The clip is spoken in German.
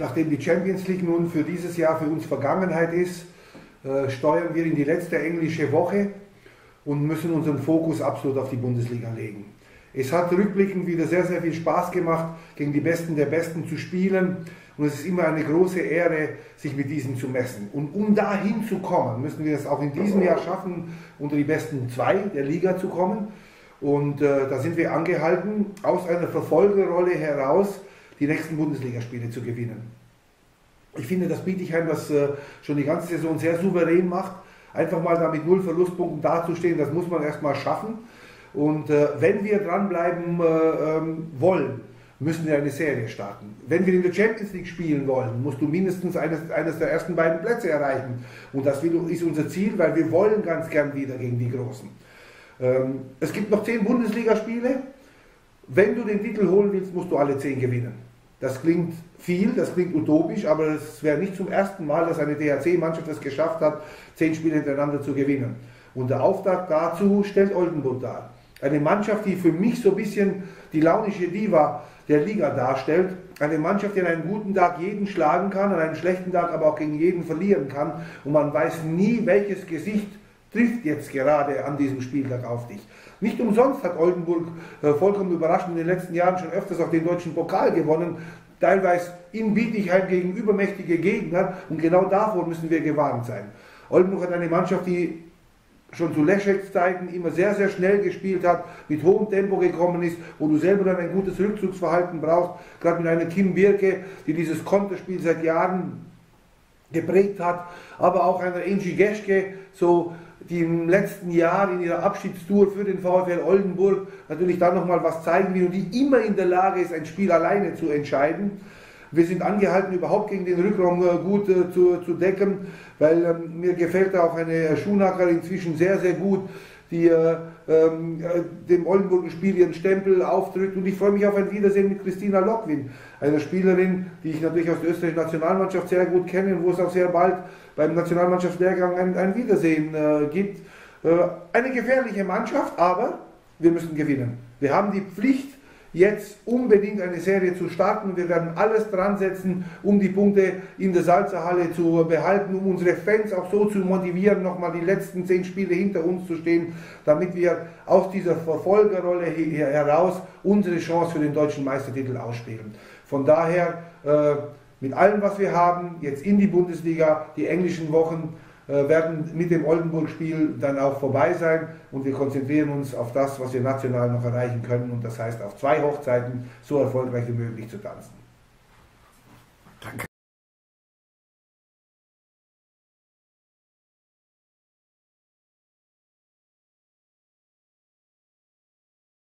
nachdem die Champions League nun für dieses Jahr für uns Vergangenheit ist, äh, steuern wir in die letzte englische Woche und müssen unseren Fokus absolut auf die Bundesliga legen. Es hat rückblickend wieder sehr, sehr viel Spaß gemacht, gegen die Besten der Besten zu spielen. Und es ist immer eine große Ehre, sich mit diesen zu messen. Und um dahin zu kommen, müssen wir es auch in diesem Jahr schaffen, unter die besten zwei der Liga zu kommen. Und äh, da sind wir angehalten, aus einer Verfolgerrolle heraus die nächsten Bundesligaspiele zu gewinnen. Ich finde, dass Bietigheim das äh, schon die ganze Saison sehr souverän macht. Einfach mal da mit null Verlustpunkten dazustehen, das muss man erstmal schaffen. Und äh, wenn wir dranbleiben äh, ähm, wollen, müssen wir eine Serie starten. Wenn wir in der Champions League spielen wollen, musst du mindestens eines, eines der ersten beiden Plätze erreichen. Und das ist unser Ziel, weil wir wollen ganz gern wieder gegen die Großen. Ähm, es gibt noch zehn Bundesligaspiele. Wenn du den Titel holen willst, musst du alle zehn gewinnen. Das klingt viel, das klingt utopisch, aber es wäre nicht zum ersten Mal, dass eine DHC-Mannschaft es geschafft hat, zehn Spiele hintereinander zu gewinnen. Und der Auftrag dazu stellt Oldenburg dar. Eine Mannschaft, die für mich so ein bisschen die launische Diva der Liga darstellt. Eine Mannschaft, die an einem guten Tag jeden schlagen kann, an einem schlechten Tag aber auch gegen jeden verlieren kann. Und man weiß nie, welches Gesicht trifft jetzt gerade an diesem Spieltag auf dich. Nicht umsonst hat Oldenburg äh, vollkommen überraschend in den letzten Jahren schon öfters auch den deutschen Pokal gewonnen, teilweise in Bietigheim gegen übermächtige Gegner und genau davor müssen wir gewarnt sein. Oldenburg hat eine Mannschaft, die schon zu Lescheks Zeiten immer sehr, sehr schnell gespielt hat, mit hohem Tempo gekommen ist, wo du selber dann ein gutes Rückzugsverhalten brauchst, gerade mit einer Kim Birke, die dieses Konterspiel seit Jahren geprägt hat, aber auch einer Angie Geschke, so die im letzten Jahr in ihrer Abschiedstour für den VfL Oldenburg natürlich dann nochmal was zeigen will und die immer in der Lage ist, ein Spiel alleine zu entscheiden. Wir sind angehalten, überhaupt gegen den Rückraum äh, gut äh, zu, zu decken, weil ähm, mir gefällt auch eine Schuhnacker inzwischen sehr, sehr gut, die äh, ähm, äh, dem Oldenburger Spiel ihren Stempel aufdrückt. Und ich freue mich auf ein Wiedersehen mit Christina Lockwin, einer Spielerin, die ich natürlich aus der österreichischen Nationalmannschaft sehr gut kenne und wo es auch sehr bald beim Nationalmannschaftslehrgang ein, ein Wiedersehen äh, gibt. Äh, eine gefährliche Mannschaft, aber wir müssen gewinnen. Wir haben die Pflicht, jetzt unbedingt eine Serie zu starten. Wir werden alles dran setzen, um die Punkte in der Salzerhalle zu behalten, um unsere Fans auch so zu motivieren, nochmal die letzten zehn Spiele hinter uns zu stehen, damit wir aus dieser Verfolgerrolle heraus unsere Chance für den deutschen Meistertitel ausspielen. Von daher äh, mit allem, was wir haben, jetzt in die Bundesliga, die englischen Wochen, werden mit dem Oldenburg-Spiel dann auch vorbei sein und wir konzentrieren uns auf das, was wir national noch erreichen können und das heißt auf zwei Hochzeiten so erfolgreich wie möglich zu tanzen. Danke.